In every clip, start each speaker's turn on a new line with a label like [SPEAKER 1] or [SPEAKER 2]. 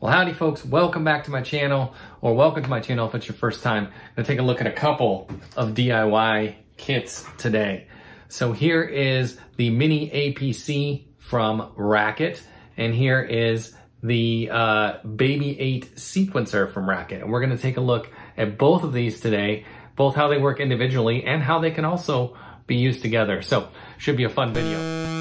[SPEAKER 1] Well, howdy folks, welcome back to my channel, or welcome to my channel if it's your first time. I'm gonna take a look at a couple of DIY kits today. So here is the mini APC from Rakit, and here is the uh, Baby 8 sequencer from Rakit. And we're gonna take a look at both of these today, both how they work individually and how they can also be used together. So, should be a fun video.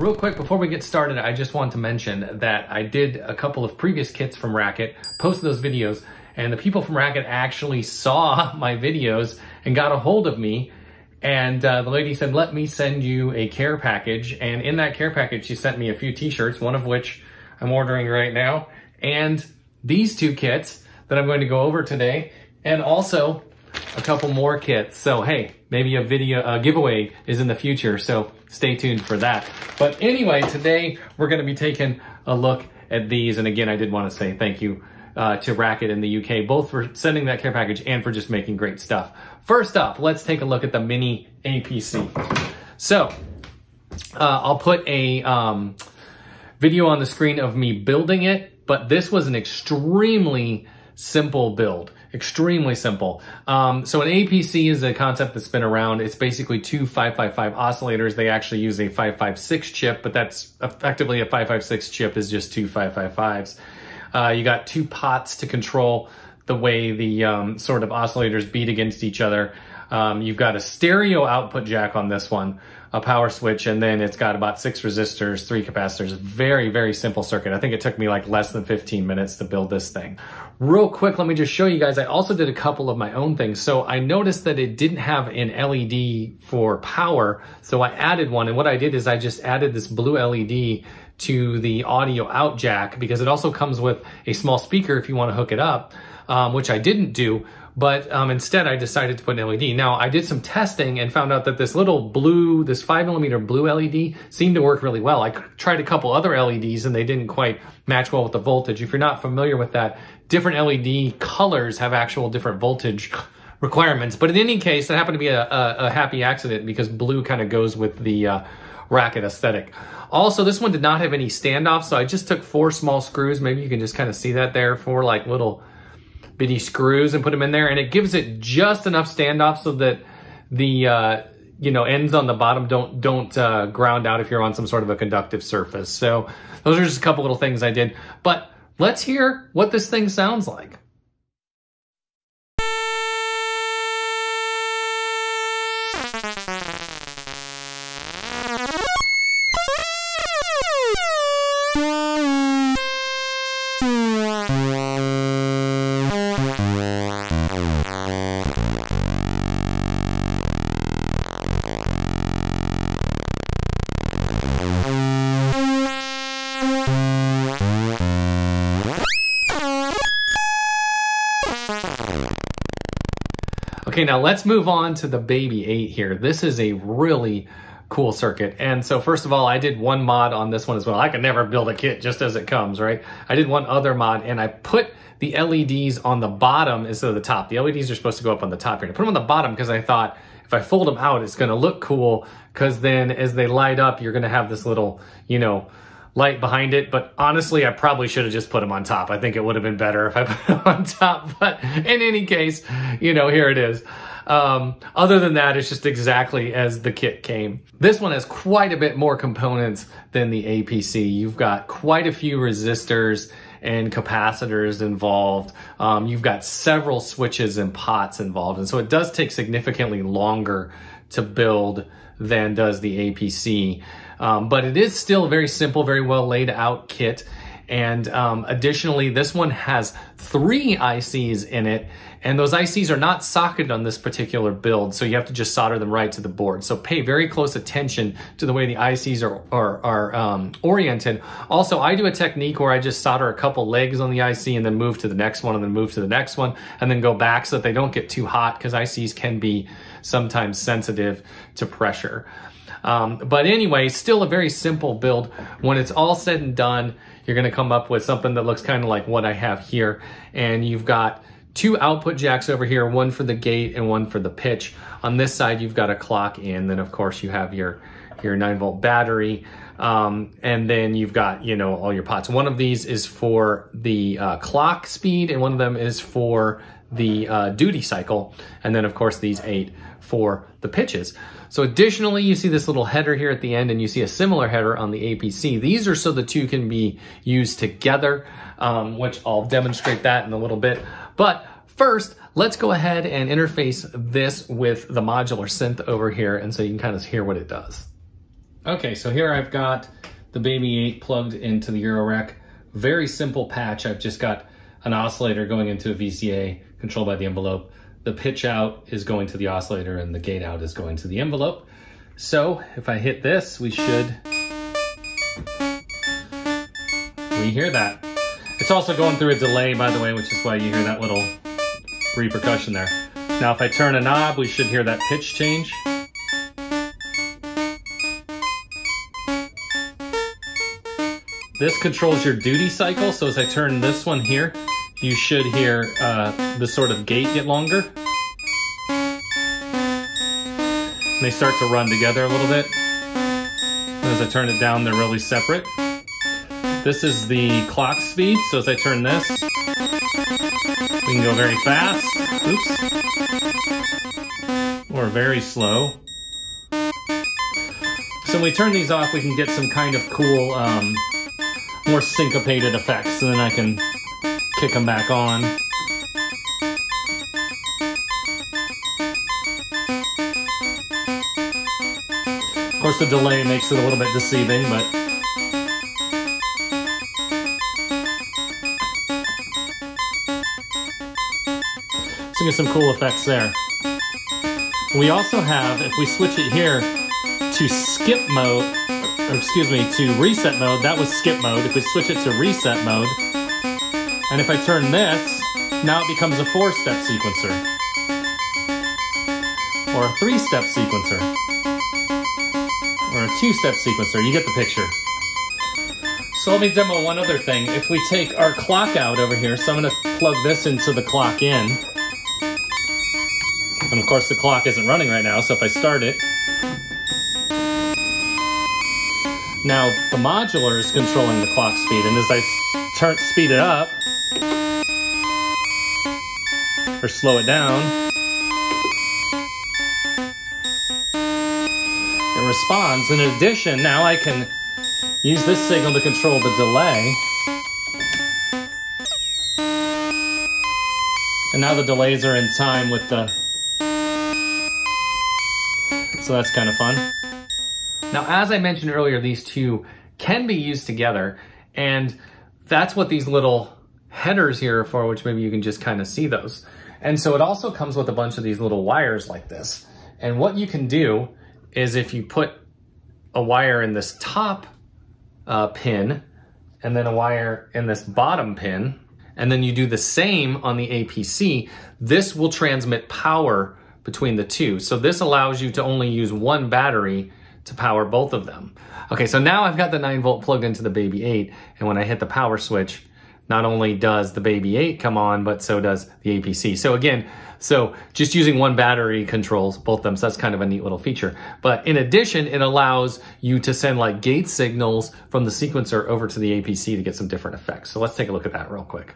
[SPEAKER 1] Real quick, before we get started, I just want to mention that I did a couple of previous kits from Rakit, posted those videos, and the people from Rakit actually saw my videos and got a hold of me. And uh, the lady said, let me send you a care package. And in that care package, she sent me a few t-shirts, one of which I'm ordering right now, and these two kits that I'm going to go over today, and also a couple more kits. So hey, maybe a video a giveaway is in the future, so stay tuned for that. But anyway, today we're gonna be taking a look at these. And again, I did wanna say thank you uh, to Rakit in the UK, both for sending that care package and for just making great stuff. First up, let's take a look at the mini APC. So, uh, I'll put a um, video on the screen of me building it, but this was an extremely simple build extremely simple. Um, so an APC is a concept that's been around. It's basically two 555 oscillators. They actually use a 556 chip, but that's effectively a 556 chip is just two 555s. Uh, you got two pots to control the way the um, sort of oscillators beat against each other. Um, you've got a stereo output jack on this one, a power switch, and then it's got about six resistors, three capacitors. Very, very simple circuit. I think it took me like less than 15 minutes to build this thing. Real quick, let me just show you guys. I also did a couple of my own things. So I noticed that it didn't have an LED for power. So I added one. And what I did is I just added this blue LED to the audio out jack because it also comes with a small speaker if you want to hook it up, um, which I didn't do. But um, instead, I decided to put an LED. Now, I did some testing and found out that this little blue, this five millimeter blue LED seemed to work really well. I tried a couple other LEDs and they didn't quite match well with the voltage. If you're not familiar with that, different LED colors have actual different voltage requirements. But in any case, that happened to be a, a, a happy accident because blue kind of goes with the uh, Rakit aesthetic. Also, this one did not have any standoffs, so I just took four small screws. Maybe you can just kind of see that there, four like little bitty screws and put them in there. And it gives it just enough standoff so that the, uh, you know, ends on the bottom don't, don't uh, ground out if you're on some sort of a conductive surface. So those are just a couple little things I did. But let's hear what this thing sounds like. Okay, now let's move on to the Baby 8 here. This is a really cool circuit. And so first of all, I did one mod on this one as well. I can never build a kit just as it comes, right? I did one other mod and I put the LEDs on the bottom instead of the top. The LEDs are supposed to go up on the top here. I put them on the bottom because I thought if I fold them out, it's gonna look cool because then as they light up, you're gonna have this little, you know, light behind it, but honestly, I probably should have just put them on top. I think it would have been better if I put them on top, but in any case, you know, here it is. Um, other than that, it's just exactly as the kit came. This one has quite a bit more components than the APC. You've got quite a few resistors and capacitors involved. Um, you've got several switches and pots involved. And so it does take significantly longer to build than does the APC. Um, but it is still a very simple, very well laid out kit. And um, additionally, this one has three ICs in it, and those ICs are not socketed on this particular build, so you have to just solder them right to the board. So pay very close attention to the way the ICs are, are, are um, oriented. Also, I do a technique where I just solder a couple legs on the IC and then move to the next one and then move to the next one and then go back so that they don't get too hot because ICs can be sometimes sensitive to pressure. Um, but anyway, still a very simple build. When it's all said and done, you're gonna come up with something that looks kind of like what I have here. And you've got two output jacks over here, one for the gate and one for the pitch. On this side, you've got a clock in. Then of course you have your, your nine volt battery. Um, and then you've got, you know, all your pots. One of these is for the uh, clock speed and one of them is for the uh, duty cycle. And then of course these eight for the pitches. So additionally, you see this little header here at the end and you see a similar header on the APC. These are so the two can be used together, um, which I'll demonstrate that in a little bit. But first, let's go ahead and interface this with the modular synth over here and so you can kind of hear what it does. Okay, so here I've got the Baby 8 plugged into the Eurorack. Very simple patch. I've just got an oscillator going into a VCA controlled by the envelope the pitch out is going to the oscillator and the gate out is going to the envelope. So if I hit this, we should, we hear that. It's also going through a delay, by the way, which is why you hear that little repercussion there. Now, if I turn a knob, we should hear that pitch change. This controls your duty cycle, so as I turn this one here, you should hear uh, the sort of gate get longer. And they start to run together a little bit. As I turn it down, they're really separate. This is the clock speed, so as I turn this, we can go very fast, oops, or very slow. So when we turn these off, we can get some kind of cool, um, more syncopated effects, and then I can kick them back on. Of course, the delay makes it a little bit deceiving, but so get some cool effects there. We also have, if we switch it here to skip mode, excuse me, to reset mode, that was skip mode. If we switch it to reset mode, and if I turn this, now it becomes a four-step sequencer. Or a three-step sequencer. Or a two-step sequencer. You get the picture. So let me demo one other thing. If we take our clock out over here, so I'm going to plug this into the clock in. And of course the clock isn't running right now, so if I start it, now the modular is controlling the clock speed, and as I turn speed it up, or slow it down. It responds. In addition, now I can use this signal to control the delay. And now the delays are in time with the... So that's kind of fun. Now, as I mentioned earlier, these two can be used together, and that's what these little headers here are for, which maybe you can just kind of see those. And so it also comes with a bunch of these little wires like this. And what you can do is if you put a wire in this top uh, pin and then a wire in this bottom pin, and then you do the same on the APC, this will transmit power between the two. So this allows you to only use one battery to power both of them. Okay, so now I've got the 9 volt plugged into the Baby 8, and when I hit the power switch, not only does the Baby 8 come on, but so does the APC. So again, so just using one battery controls both of them. So that's kind of a neat little feature. But in addition, it allows you to send like gate signals from the sequencer over to the APC to get some different effects. So let's take a look at that real quick.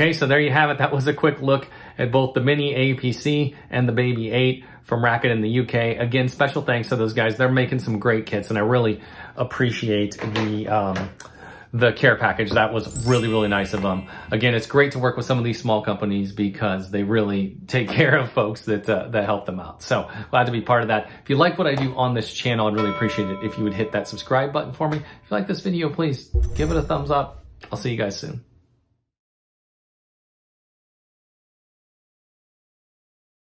[SPEAKER 1] Okay, so there you have it. That was a quick look at both the Mini APC and the Baby 8 from Rakit in the UK. Again, special thanks to those guys. They're making some great kits and I really appreciate the, um, the care package. That was really, really nice of them. Again, it's great to work with some of these small companies because they really take care of folks that, uh, that help them out. So glad to be part of that. If you like what I do on this channel, I'd really appreciate it if you would hit that subscribe button for me. If you like this video, please give it a thumbs up. I'll see you guys soon.